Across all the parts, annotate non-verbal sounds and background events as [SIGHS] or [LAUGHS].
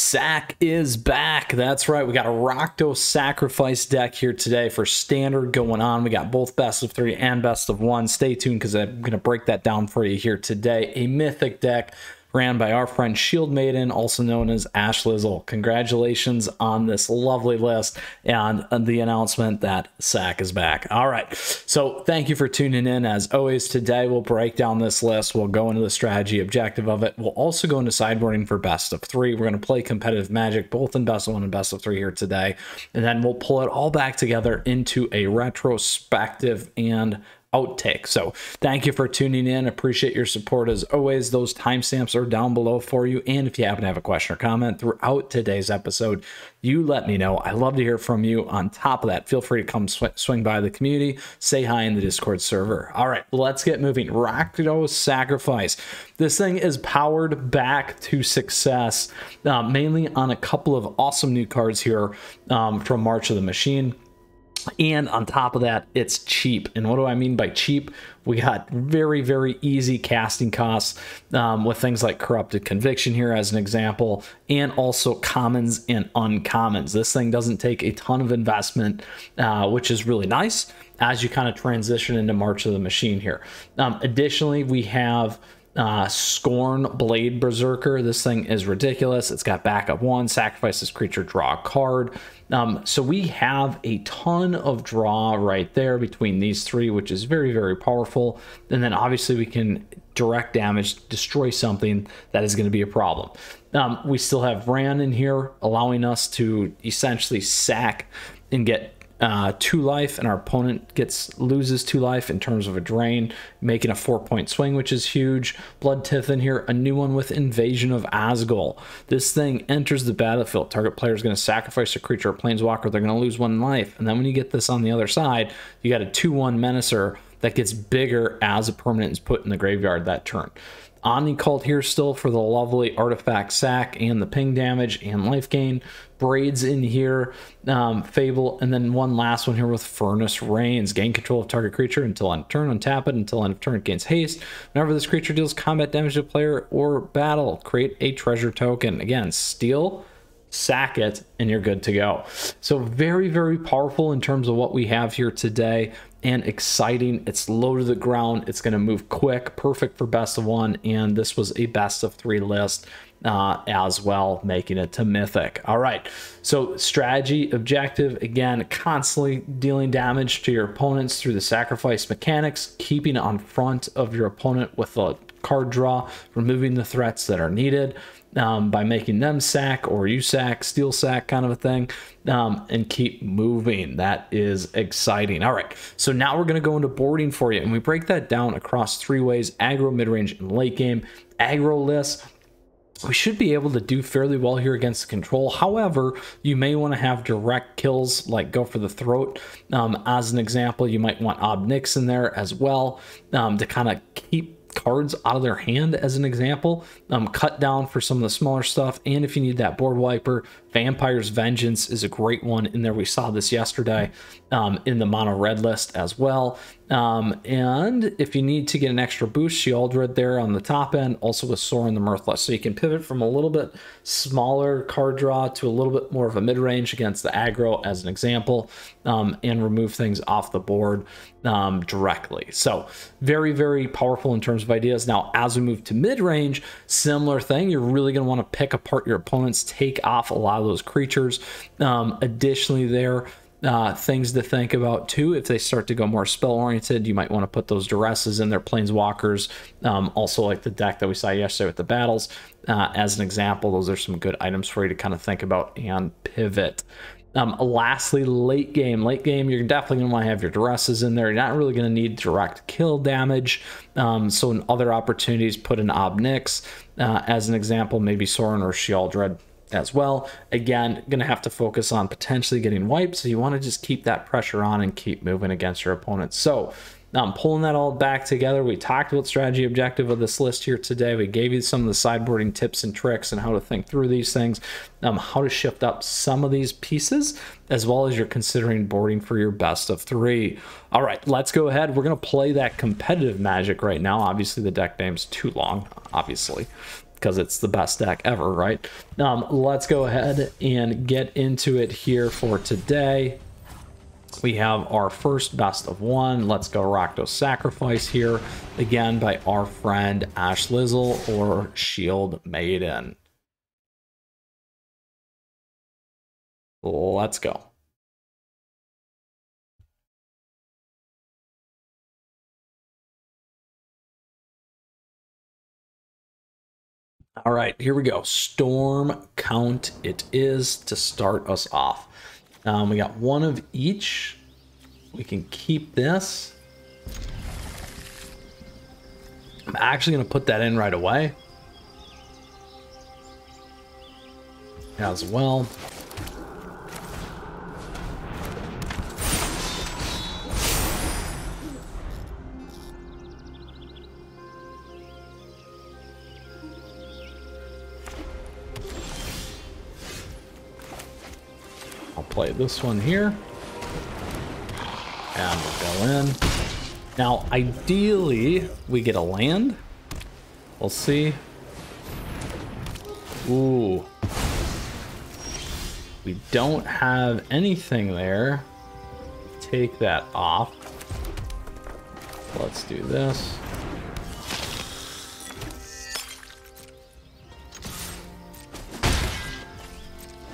Sack is back. That's right. We got a Rakdos Sacrifice deck here today for standard going on. We got both best of three and best of one. Stay tuned because I'm going to break that down for you here today. A mythic deck ran by our friend Shield Maiden, also known as Ash Lizzle. Congratulations on this lovely list and the announcement that Sack is back. All right, so thank you for tuning in. As always, today we'll break down this list. We'll go into the strategy objective of it. We'll also go into sideboarding for best of three. We're going to play competitive magic, both in best of one and best of three here today. And then we'll pull it all back together into a retrospective and outtake. So thank you for tuning in. Appreciate your support as always. Those timestamps are down below for you. And if you happen to have a question or comment throughout today's episode, you let me know. I love to hear from you. On top of that, feel free to come sw swing by the community, say hi in the Discord server. All right, let's get moving. Rakdos Sacrifice. This thing is powered back to success, uh, mainly on a couple of awesome new cards here um, from March of the Machine. And on top of that, it's cheap. And what do I mean by cheap? We got very, very easy casting costs um, with things like Corrupted Conviction here as an example, and also commons and uncommons. This thing doesn't take a ton of investment, uh, which is really nice as you kind of transition into March of the Machine here. Um, additionally, we have uh, Scorn Blade Berserker. This thing is ridiculous. It's got backup one, sacrifice this creature, draw a card. Um, so we have a ton of draw right there between these three, which is very, very powerful. And then obviously we can direct damage, destroy something that is going to be a problem. Um, we still have Ran in here, allowing us to essentially sack and get uh, two life, and our opponent gets loses two life in terms of a drain, making a four point swing, which is huge. Blood Tithen here, a new one with Invasion of Azgol. This thing enters the battlefield. Target player is going to sacrifice a creature or planeswalker. They're going to lose one life, and then when you get this on the other side, you got a two one Menacer that gets bigger as a permanent is put in the graveyard that turn. Oni-Cult here still for the lovely artifact sack and the ping damage and life gain. Braids in here, um, Fable, and then one last one here with Furnace Reins. Gain control of target creature until end of turn, untap it until end of turn, it gains haste. Whenever this creature deals combat damage to player or battle, create a treasure token. Again, steal, sack it, and you're good to go. So very, very powerful in terms of what we have here today and exciting. It's low to the ground. It's going to move quick, perfect for best of one. And this was a best of three list uh, as well, making it to mythic. All right. So strategy objective again, constantly dealing damage to your opponents through the sacrifice mechanics, keeping on front of your opponent with a card draw, removing the threats that are needed um, by making them sack or you sack, steal sack kind of a thing, um, and keep moving. That is exciting. All right, so now we're going to go into boarding for you, and we break that down across three ways aggro, mid range, and late game. Aggro list we should be able to do fairly well here against the control. However, you may want to have direct kills, like go for the throat. Um, as an example, you might want Ob Nix in there as well um, to kind of keep cards out of their hand as an example. Um, cut down for some of the smaller stuff. And if you need that board wiper, Vampire's Vengeance is a great one in there. We saw this yesterday um, in the mono red list as well. Um, and if you need to get an extra boost, Sheoldred there on the top end, also with Sorin the Mirthless. So you can pivot from a little bit smaller card draw to a little bit more of a mid range against the aggro as an example, um, and remove things off the board um, directly. So very, very powerful in terms of ideas. Now, as we move to mid range, similar thing. You're really going to want to pick apart your opponents, take off a lot of those creatures. Um, additionally, there uh, things to think about too. If they start to go more spell oriented, you might want to put those duresses in their planeswalkers. Um, also, like the deck that we saw yesterday with the battles, uh, as an example, those are some good items for you to kind of think about and pivot. Um, lastly, late game. Late game, you're definitely going to want to have your duresses in there. You're not really going to need direct kill damage. Um, so, in other opportunities, put an Obnix uh, as an example, maybe Sorin or Sheoldred as well. Again, going to have to focus on potentially getting wiped. So you want to just keep that pressure on and keep moving against your opponent. So I'm pulling that all back together. We talked about strategy objective of this list here today. We gave you some of the sideboarding tips and tricks and how to think through these things, um, how to shift up some of these pieces, as well as you're considering boarding for your best of three. All right, let's go ahead. We're going to play that competitive magic right now. Obviously, the deck name's too long, obviously because it's the best deck ever, right? Um, let's go ahead and get into it here for today. We have our first best of one. Let's go Rakdos Sacrifice here, again by our friend Ash Lizzle or Shield Maiden. Let's go. All right, here we go. Storm count it is to start us off. Um, we got one of each. We can keep this. I'm actually going to put that in right away. As well. This one here. And we'll go in. Now, ideally, we get a land. We'll see. Ooh. We don't have anything there. Take that off. Let's do this.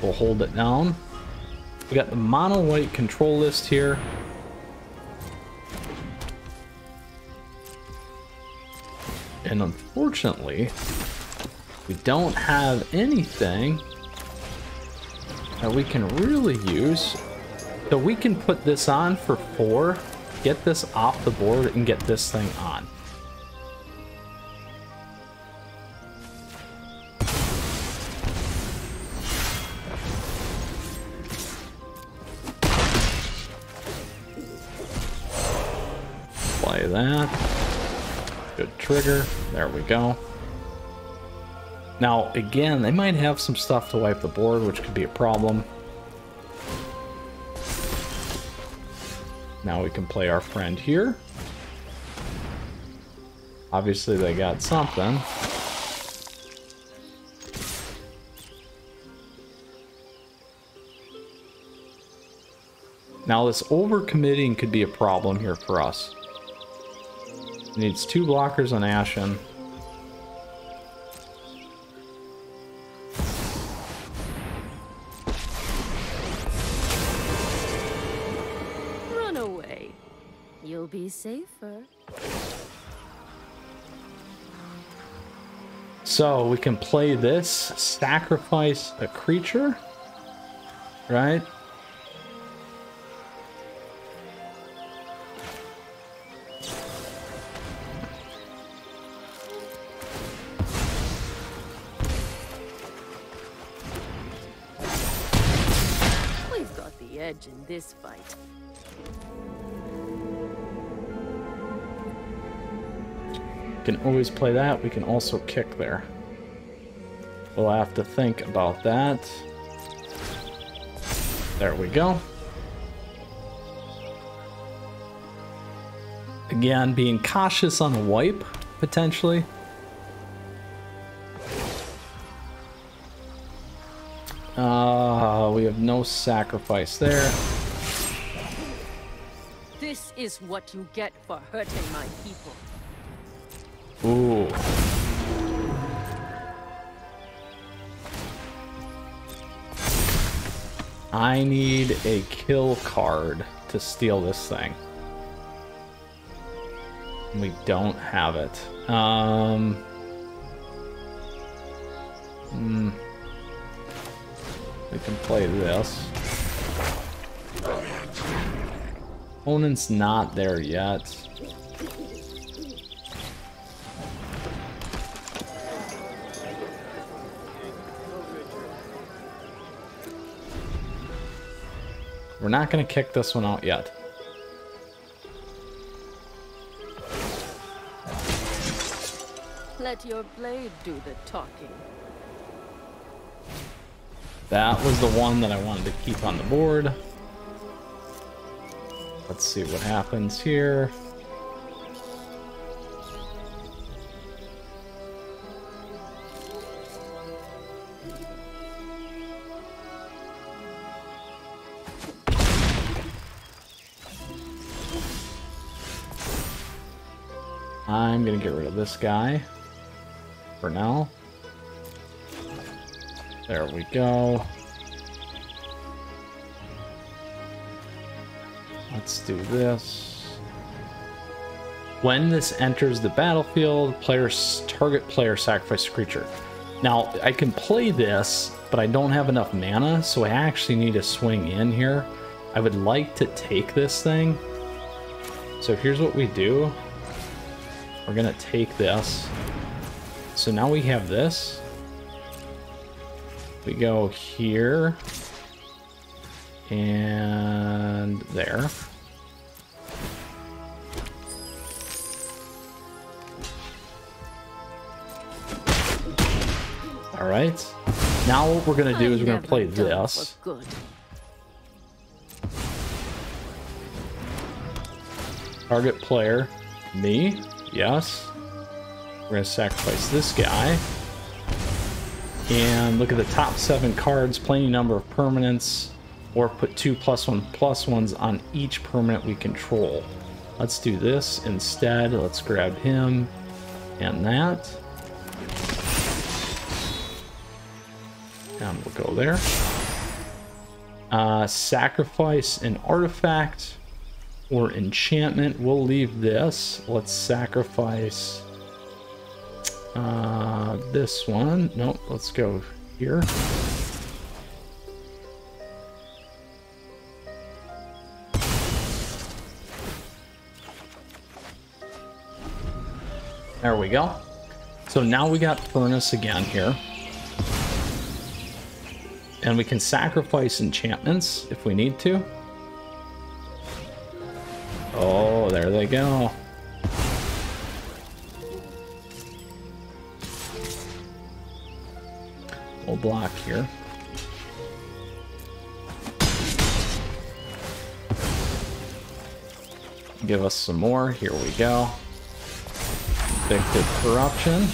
We'll hold it down. We got the mono white control list here. And unfortunately, we don't have anything that we can really use. So we can put this on for four, get this off the board, and get this thing on. Trigger. There we go. Now, again, they might have some stuff to wipe the board, which could be a problem. Now we can play our friend here. Obviously, they got something. Now, this overcommitting could be a problem here for us. Needs two blockers on Ashen. Run away. You'll be safer. So we can play this, sacrifice a creature, right? Can always play that. We can also kick there. We'll have to think about that. There we go. Again, being cautious on a wipe, potentially. Uh, we have no sacrifice there. This is what you get for hurting my people. I need a kill card to steal this thing. We don't have it. Um... Hmm. We can play this. Opponent's not there yet. We're not going to kick this one out yet. Let your blade do the talking. That was the one that I wanted to keep on the board. Let's see what happens here. Gonna get rid of this guy for now. There we go. Let's do this. When this enters the battlefield, players target player sacrifice creature. Now, I can play this, but I don't have enough mana, so I actually need to swing in here. I would like to take this thing. So here's what we do. We're gonna take this. So now we have this. We go here. And there. All right. Now what we're gonna do is we're gonna play this. Target player, me, yes. We're gonna sacrifice this guy. And look at the top seven cards, plenty number of permanents, or put two plus one plus ones on each permanent we control. Let's do this instead. Let's grab him and that. And we'll go there. Uh, sacrifice an artifact or enchantment. We'll leave this. Let's sacrifice uh, this one. Nope, let's go here. There we go. So now we got Furnace again here. And we can sacrifice enchantments if we need to. There they go. We'll block here. Give us some more. Here we go. Evicted corruption.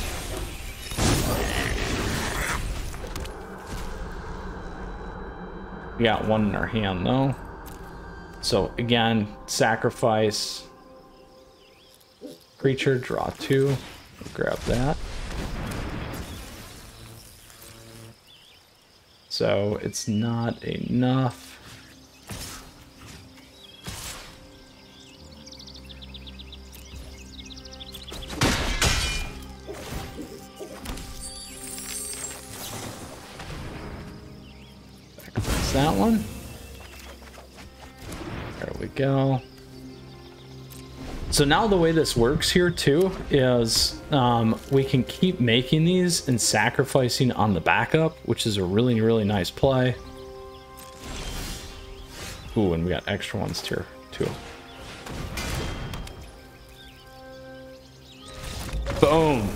We got one in our hand though. So again, sacrifice creature, draw two. Grab that. So it's not enough. So now the way this works here too is um, we can keep making these and sacrificing on the backup, which is a really, really nice play. Ooh, and we got extra ones here too. Boom.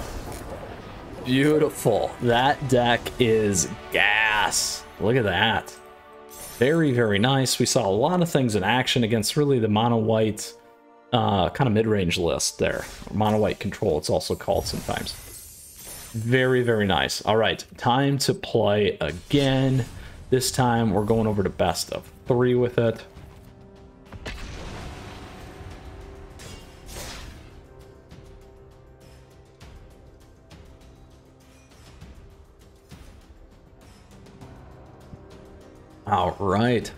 Beautiful. That deck is gas. Look at that. Very, very nice. We saw a lot of things in action against really the mono white uh, kind of mid-range list there. Mono white control, it's also called sometimes. Very, very nice. All right, time to play again. This time we're going over to best of three with it. All right.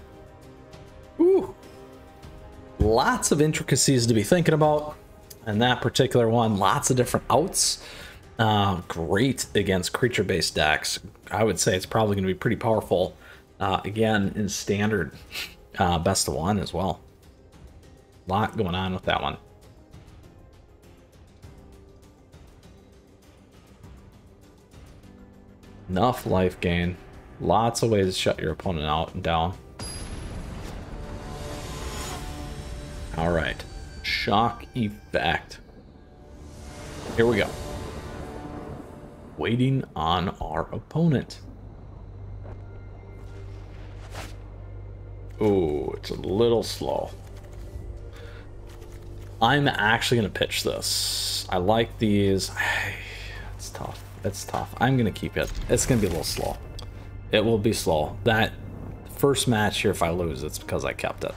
Ooh. Lots of intricacies to be thinking about. And that particular one, lots of different outs. Uh, great against creature-based decks. I would say it's probably going to be pretty powerful. Uh, again, in standard uh, best of one as well. A lot going on with that one. Enough life gain. Lots of ways to shut your opponent out and down. All right. Shock effect. Here we go. Waiting on our opponent. Oh, it's a little slow. I'm actually going to pitch this. I like these. [SIGHS] It's tough. It's tough. I'm going to keep it. It's going to be a little slow. It will be slow. That first match here, if I lose, it's because I kept it.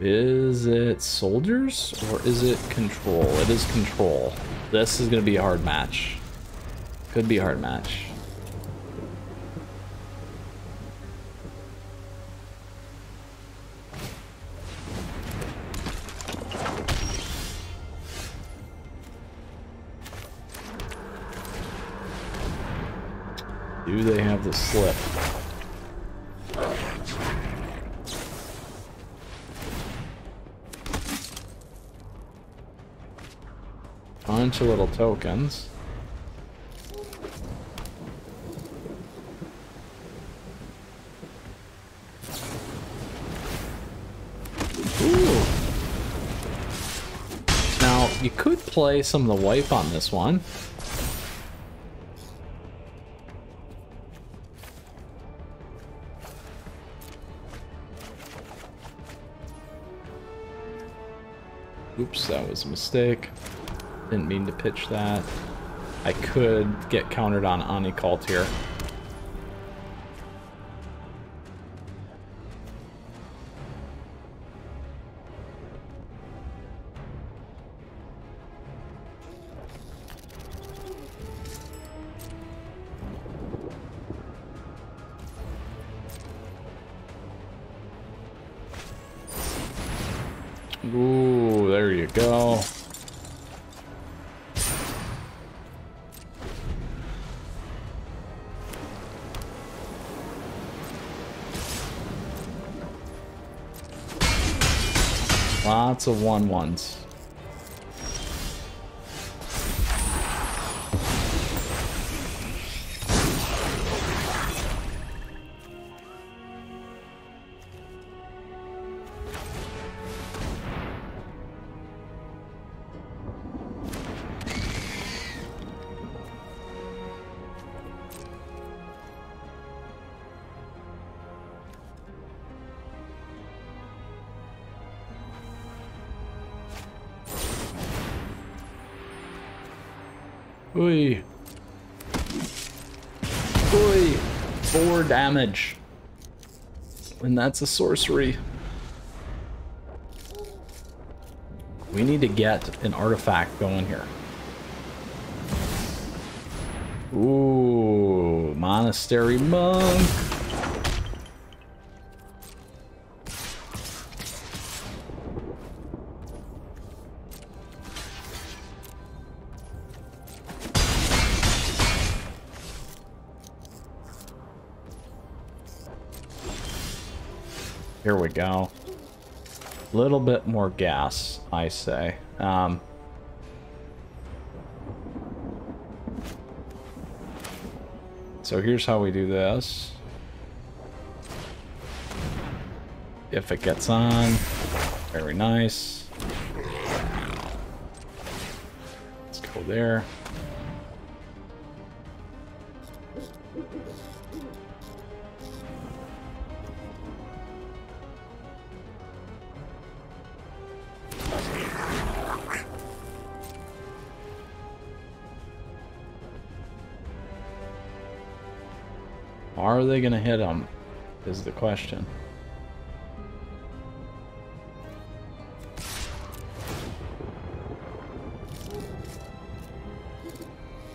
Is it soldiers or is it control? It is control. This is going to be a hard match. Could be a hard match. Do they have the slip? Bunch of little tokens. Ooh. Now, you could play some of the wipe on this one. Oops, that was a mistake. Didn't mean to pitch that. I could get countered on Oni-Cult here. Lots of one Oi. Oi. Four damage. And that's a sorcery. We need to get an artifact going here. Ooh, monastery monk. Go. A little bit more gas, I say. Um, so here's how we do this. If it gets on, very nice. Let's go there. Are they going to hit him? Is the question.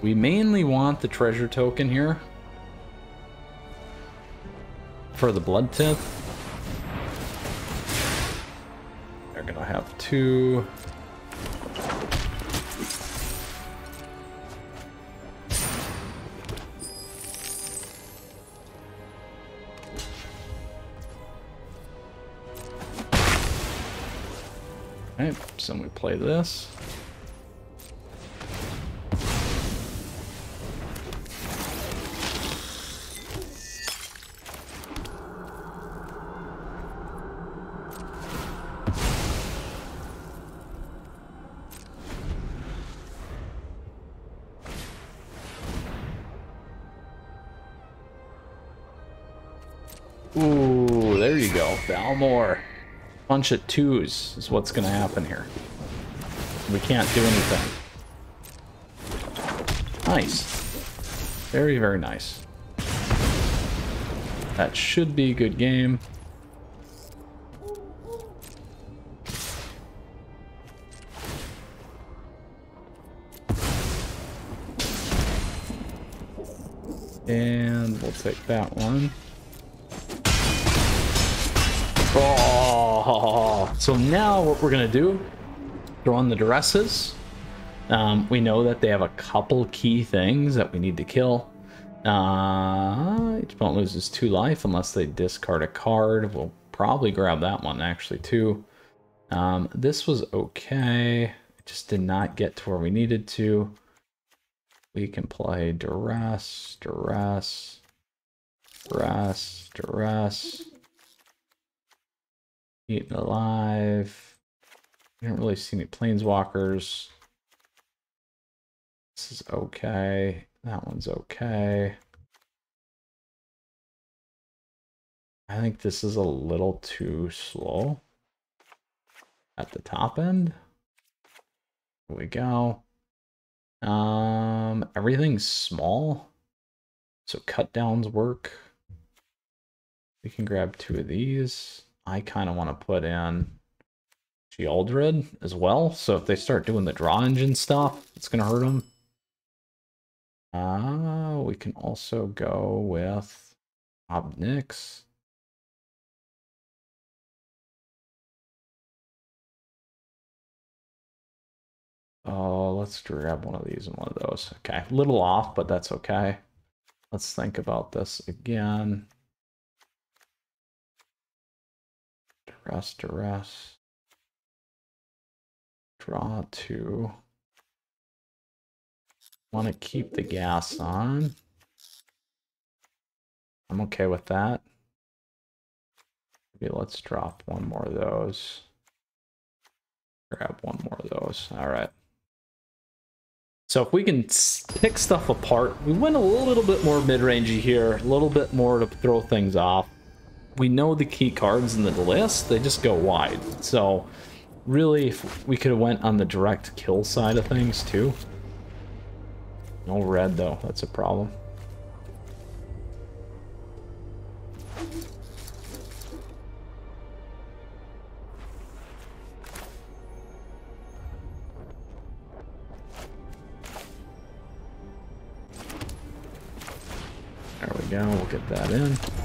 We mainly want the treasure token here for the blood tip. They're gonna have two. Play this. Ooh, there you go. Balmor. Bunch of twos is what's going to happen here we can't do anything. Nice. Very, very nice. That should be a good game. And we'll take that one. Oh, so now what we're gonna do throw on the duresses. Um, we know that they have a couple key things that we need to kill. Uh, each opponent loses two life unless they discard a card. We'll probably grab that one actually too. Um, this was okay. It just did not get to where we needed to. We can play duress, duress, duress, duress. Eaten alive. I don't really see any planeswalkers. This is okay. That one's okay. I think this is a little too slow at the top end. Here we go. Um, everything's small, so cut downs work. We can grab two of these. I kind of want to put in Sheoldred as well, so if they start doing the draw engine stuff, it's going to hurt them. Uh, we can also go with Obnix. Oh, let's grab one of these and one of those. Okay, a little off, but that's okay. Let's think about this again. Duress, duress. Draw two. Want to keep the gas on. I'm okay with that. Maybe let's drop one more of those. Grab one more of those. All right. So if we can pick stuff apart, we went a little bit more mid-rangey here, a little bit more to throw things off. We know the key cards in the list, they just go wide. So really, we could have went on the direct kill side of things too. No red though, that's a problem. There we go, we'll get that in.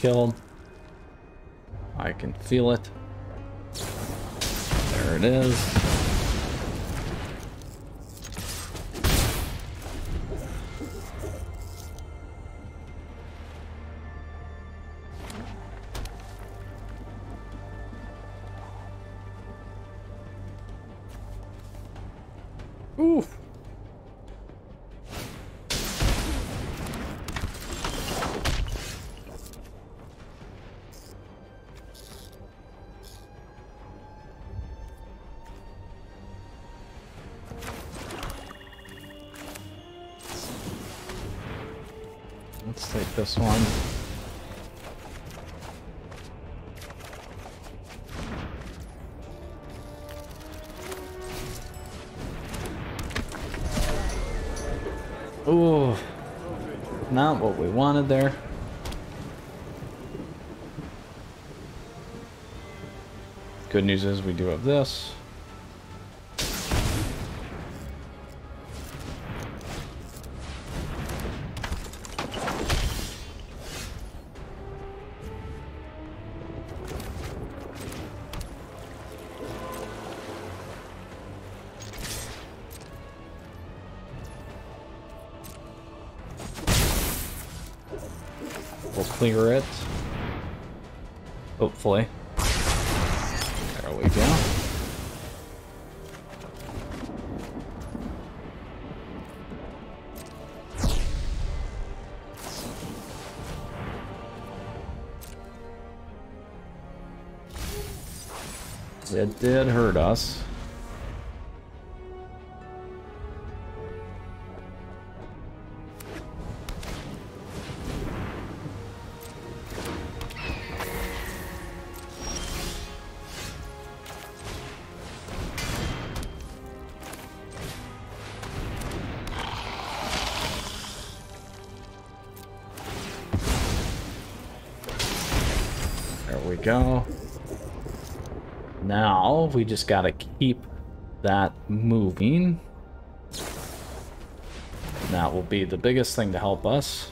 Killed. I can feel it. There it is. Let's take this one. Ooh, not what we wanted there. Good news is we do have this. Clear. Hopefully. There we go. It did hurt us. We just gotta keep that moving. That will be the biggest thing to help us.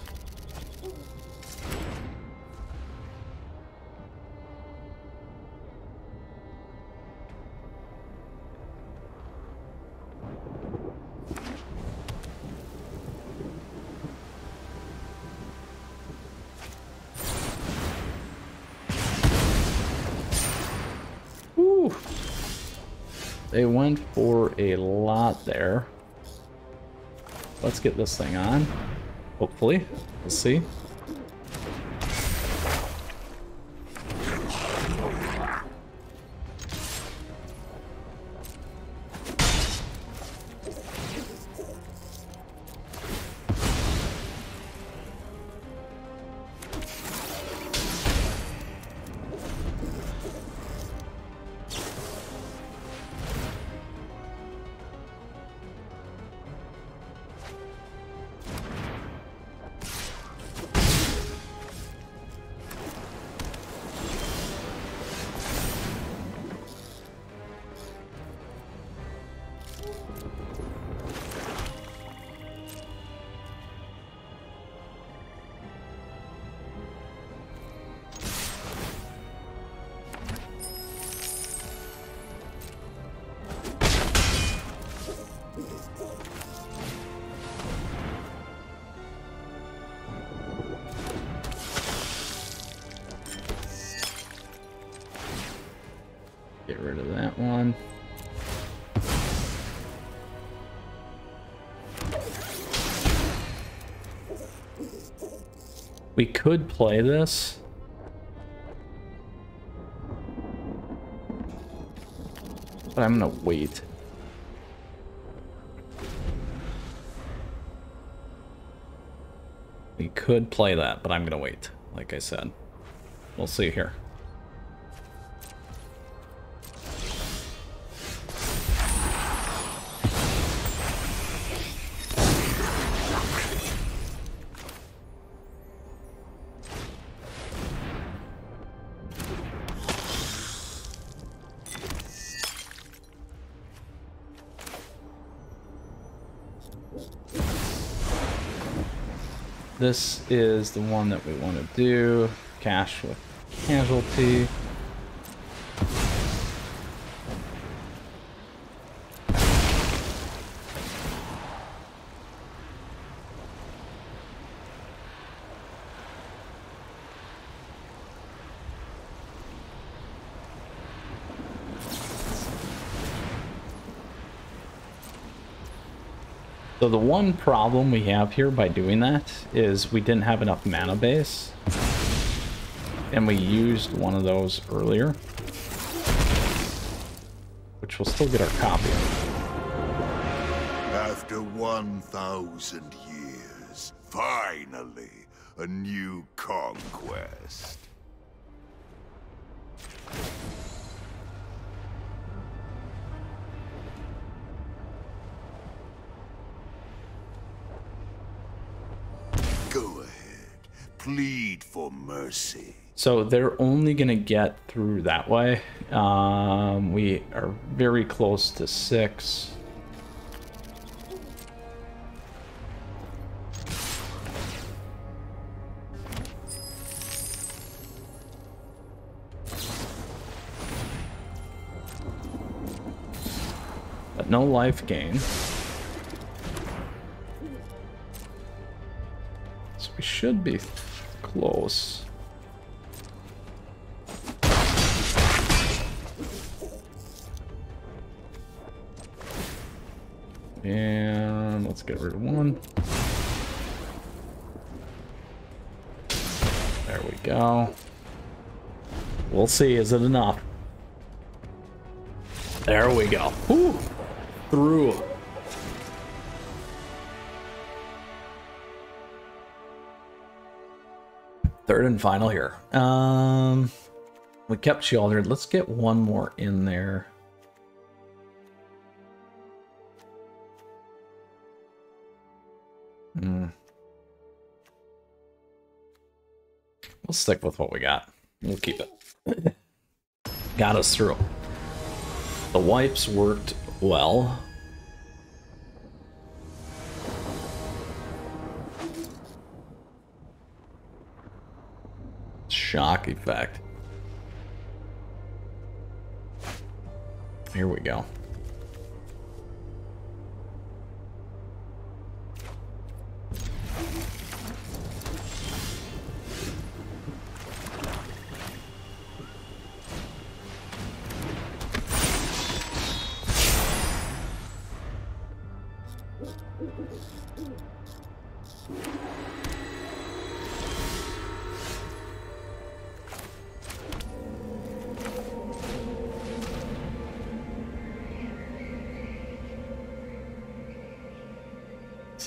Get this thing on. Hopefully. We'll see. One. We could play this. But I'm gonna wait. We could play that, but I'm gonna wait, like I said. We'll see here. This is the one that we want to do. Cash with casualty. So the one problem we have here by doing that is we didn't have enough mana base. And we used one of those earlier. Which we'll still get our copy. After 1,000 years, finally, a new conquest. Plead for mercy. So they're only going to get through that way. Um, we are very close to six. But no life gain. So we should be close. And let's get rid of one. There we go. We'll see, is it enough? There we go. Whew. Through. Third and final here. Um, we kept Sheoldred. Let's get one more in there. Hmm. We'll stick with what we got. We'll keep it. [LAUGHS] Got us through. The wipes worked well. Shock effect. Here we go.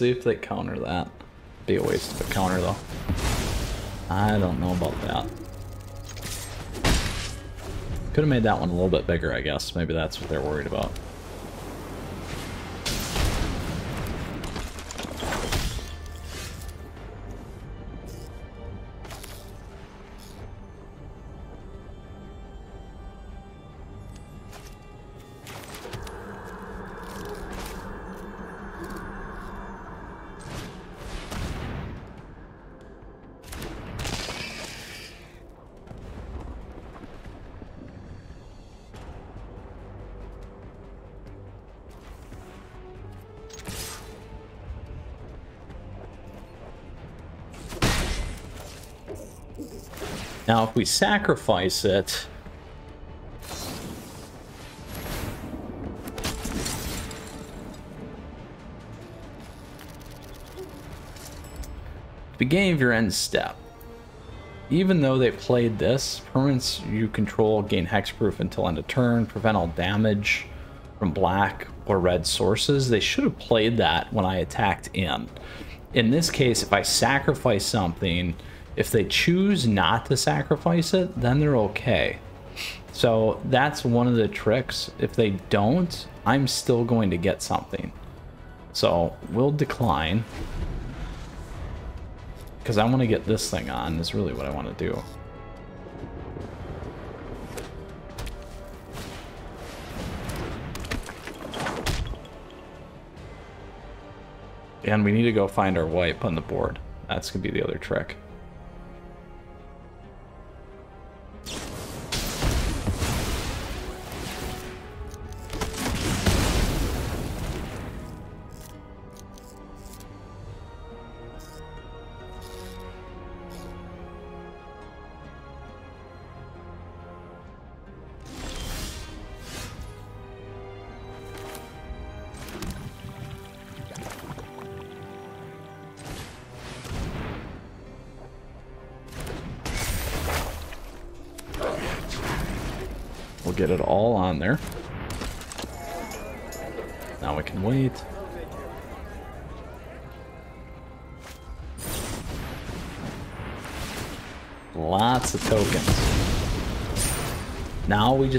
See if they counter that. Be a waste of a counter though. I don't know about that. Could have made that one a little bit bigger, I guess. Maybe that's what they're worried about. Now, if we sacrifice it... Beginning of your end step. Even though they played this, permanents you control gain hexproof until end of turn, prevent all damage from black or red sources. They should have played that when I attacked in. In this case, if I sacrifice something, if they choose not to sacrifice it, then they're okay. So that's one of the tricks. If they don't, I'm still going to get something. So we'll decline. Because I want to get this thing on is really what I want to do. And we need to go find our wipe on the board. That's going to be the other trick.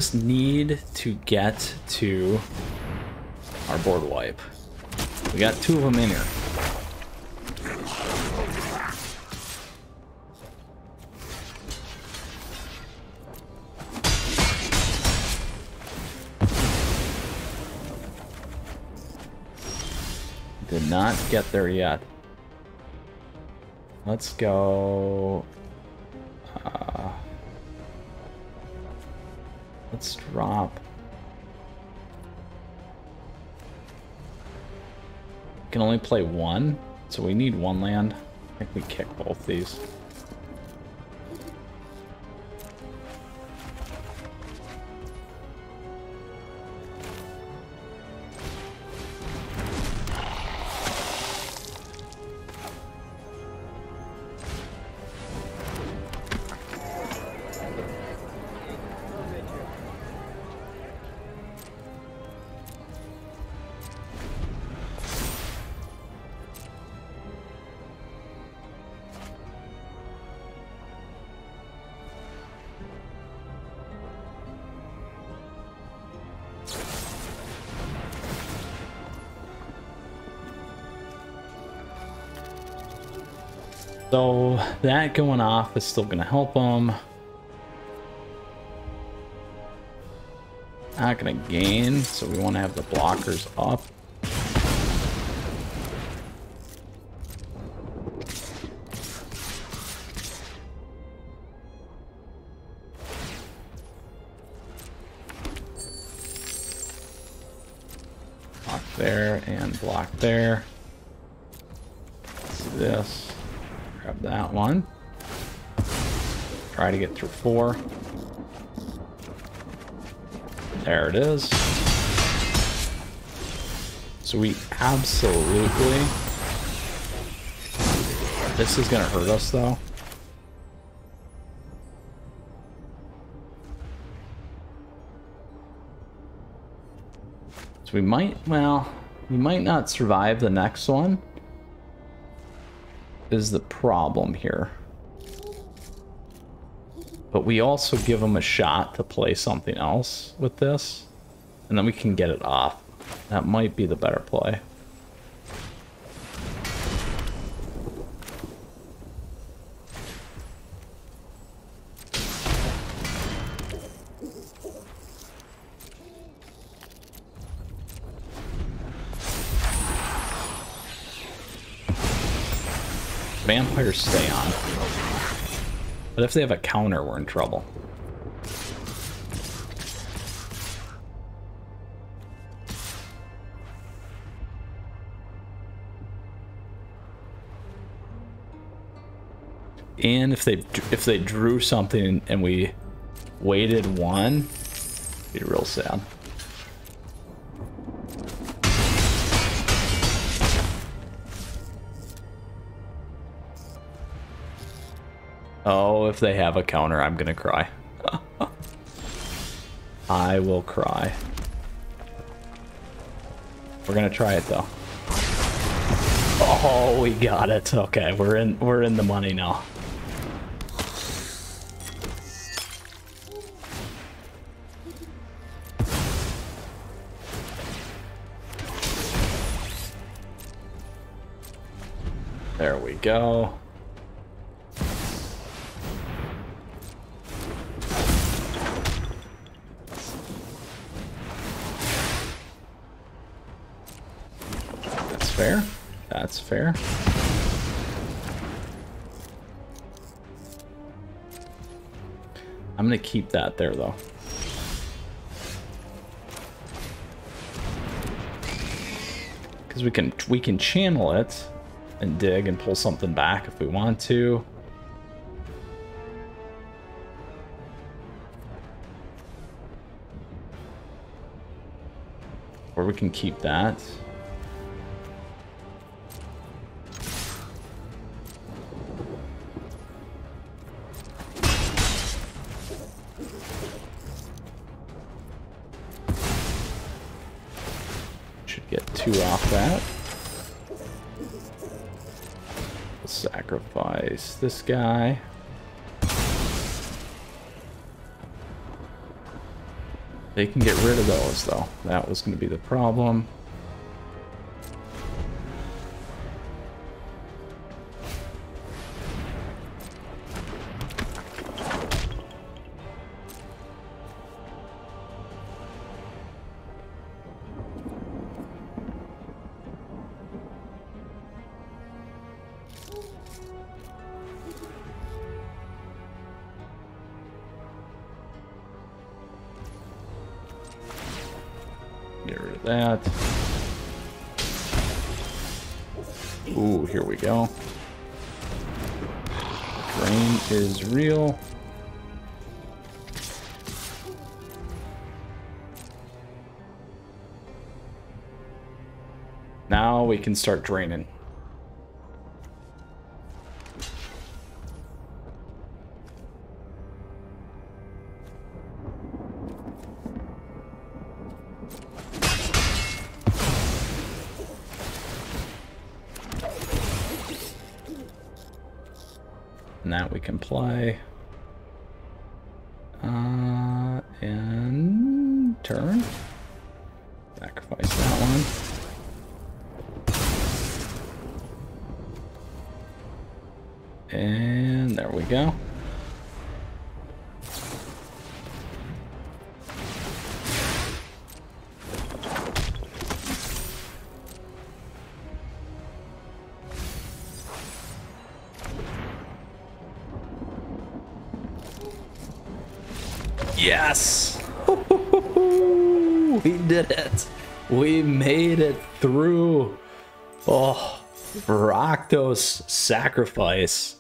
Just need to get to our board wipe. We got two of them in here. Did not get there yet. Let's go. Let's drop. Can only play one, so we need one land. I think we kick both these. That going off is still going to help them. Not going to gain, so we want to have the blockers up. Block there and block there. Let's do this. That one. Try to get through four. There it is. So we absolutely... This is going to hurt us, though. So we might, well, we might not survive the next one. Is the problem here. But we also give them a shot to play something else with this. And then we can get it off. That might be the better play. Vampires stay on. But if they have a counter, we're in trouble. And if they if they drew something and we waited one, it'd be real sad. Oh, if they have a counter, I'm gonna cry. [LAUGHS] I will cry. We're gonna try it though. Oh, we got it. Okay, we're in we're in the money now. There we go. That's fair. I'm gonna keep that there though. Because we can we can channel it and dig and pull something back if we want to. Or we can keep that. This guy. They can get rid of those, though. That was going to be the problem. Get rid of that. Ooh, here we go. Drain is real. Now we can start draining. And Oh, Rakdos sacrifice.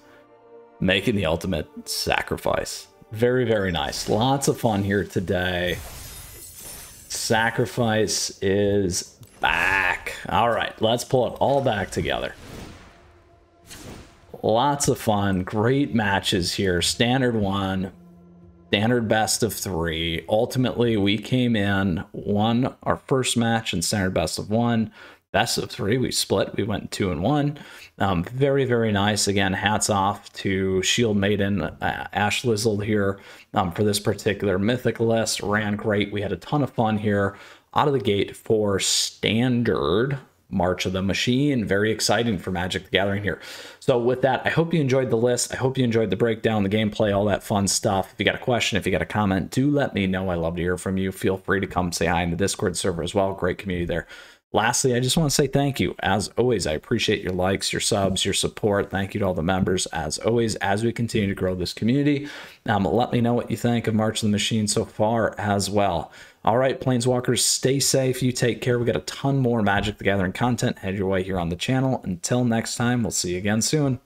Making the ultimate sacrifice. Very, very nice. Lots of fun here today. Sacrifice is back. All right, let's pull it all back together. Lots of fun. Great matches here. Standard one, standard best of three. Ultimately, we came in, won our first match in standard best of one. Best of three, we split. We went two and one. Um, very, very nice. Again, hats off to Shield Maiden, uh, Ash Lizzled here um, for this particular mythic list. Ran great. We had a ton of fun here out of the gate for standard March of the Machine. Very exciting for Magic the Gathering here. So with that, I hope you enjoyed the list. I hope you enjoyed the breakdown, the gameplay, all that fun stuff. If you got a question, if you got a comment, do let me know. I love to hear from you. Feel free to come say hi in the Discord server as well. Great community there. Lastly, I just want to say thank you. As always, I appreciate your likes, your subs, your support. Thank you to all the members. As always, as we continue to grow this community, um, let me know what you think of March of the Machine so far as well. All right, Planeswalkers, stay safe. You take care. We got a ton more Magic the Gathering content head your way here on the channel. Until next time, we'll see you again soon.